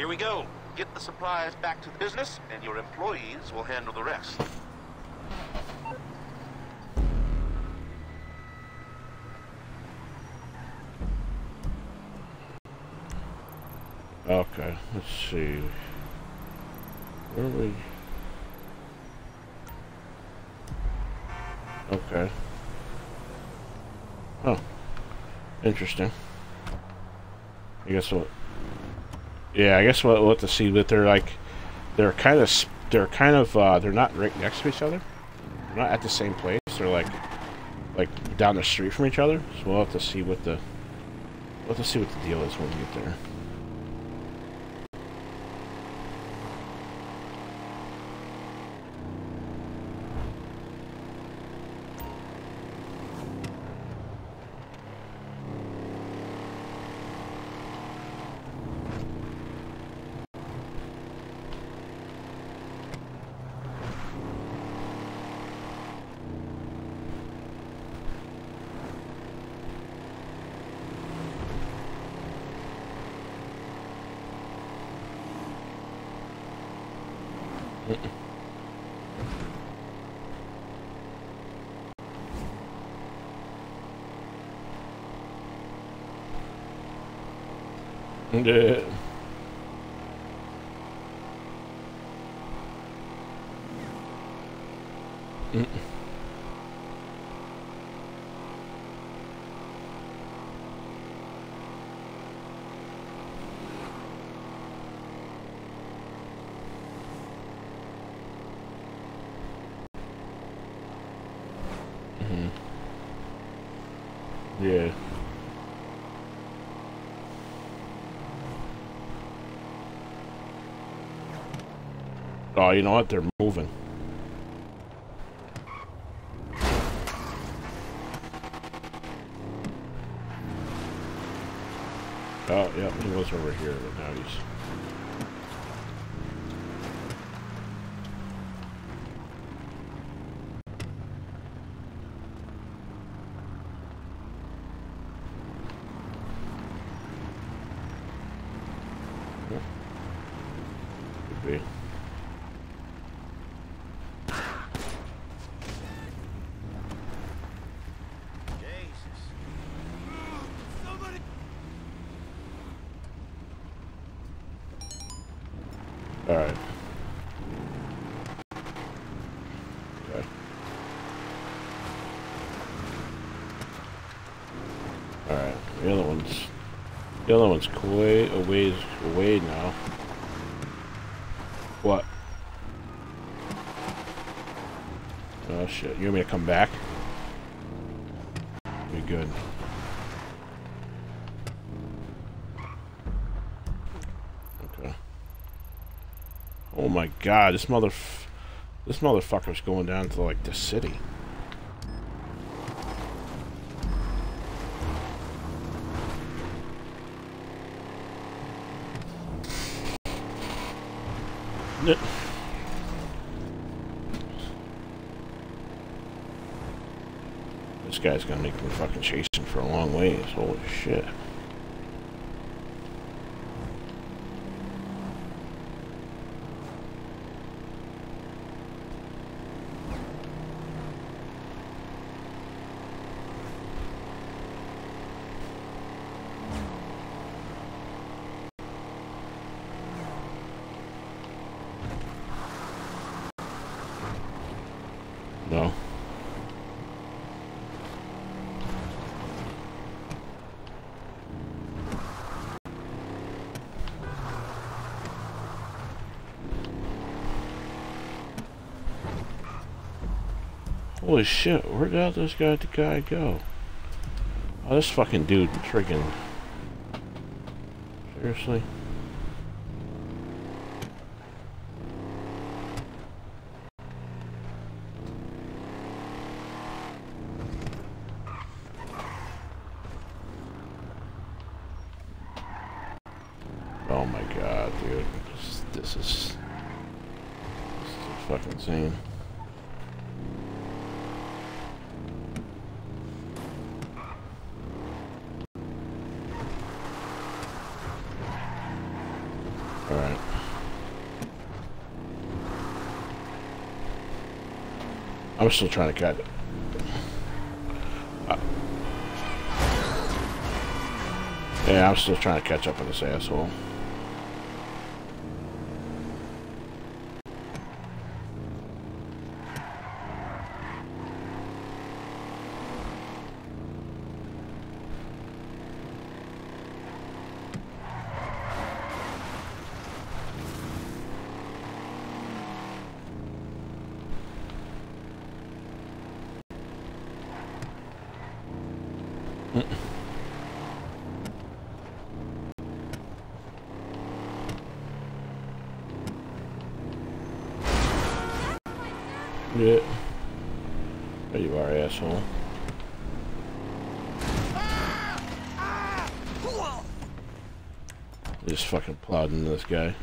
Here we go. Get the supplies back to the business, and your employees will handle the rest. Okay, let's see. Where are we? Okay. Oh. Interesting. I guess what? Yeah, I guess what we'll have to see. But they're like, they're kind of, they're kind of, uh, they're not right next to each other. They're not at the same place. They're like, like down the street from each other. So we'll have to see what the, we'll have to see what the deal is when we get there. Yeah. Mm. Mhm. Yeah. Oh, you know what? They're moving. Oh, yeah, he was over here, but now he's... Alright. Okay. Alright, the other one's the other one's way away away now. What? Oh shit, you want me to come back? Be good. Okay. Oh my god, this mother this motherfucker's going down to like the city. This guy's gonna make me fucking chasing for a long ways. Holy shit. No. Holy shit, where did this guy the guy go? Oh, this fucking dude freaking... Seriously? This is, this is fucking scene. Alright. I'm still trying to catch uh, it. Yeah, I'm still trying to catch up on this asshole. Yeah. There you are, asshole. Just fucking plowed into this guy.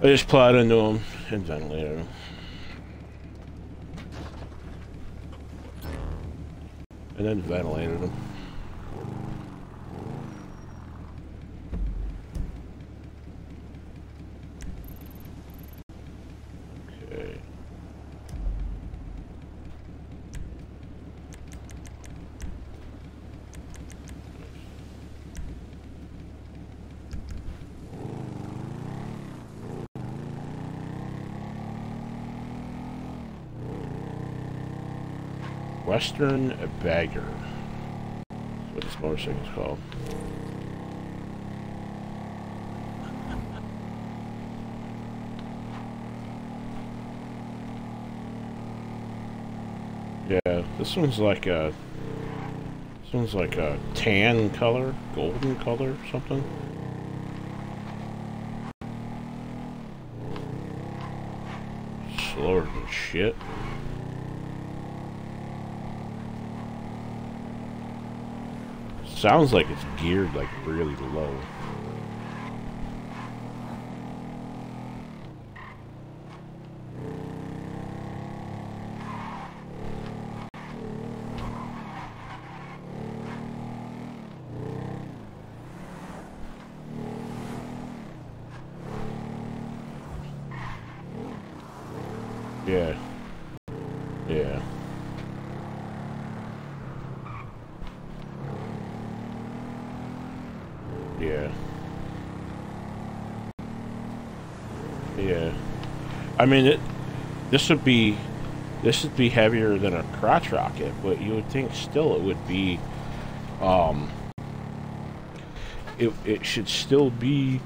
I just plowed into him and ventilated him. And then ventilated him. Okay. Western Bagger. That's what this motorcycle's called. Yeah, this one's like a this one's like a tan color, golden color, something. Slower than shit. Sounds like it's geared like really low. Yeah. Yeah. Yeah. Yeah. I mean, it. This would be, this would be heavier than a crotch rocket, but you would think still it would be, um. It it should still be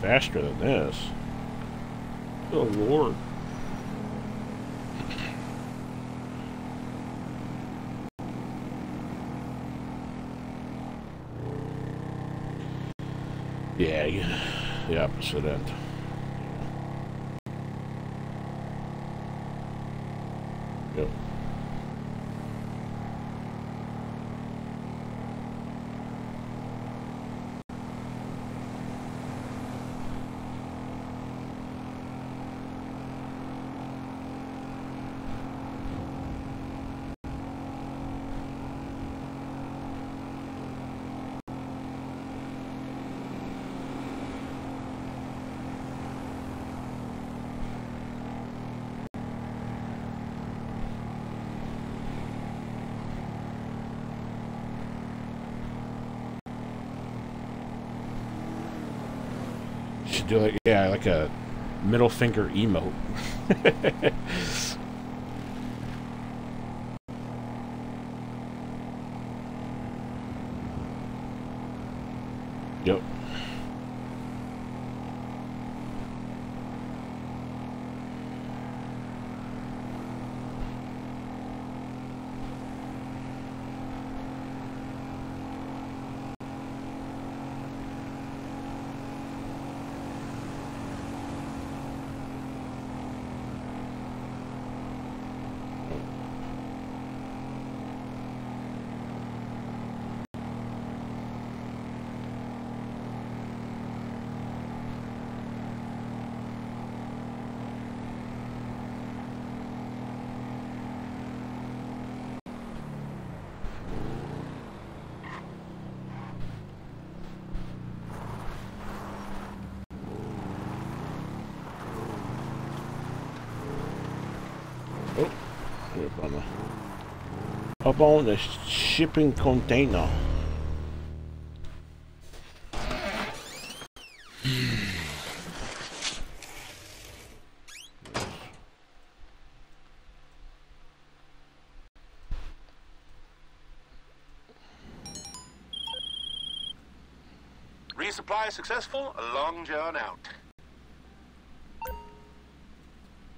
faster than this. Oh lord. Yeah, the opposite end. Yep. Should do like yeah, like a middle finger emote. yep. The, the shipping container. Resupply successful, a long journey out.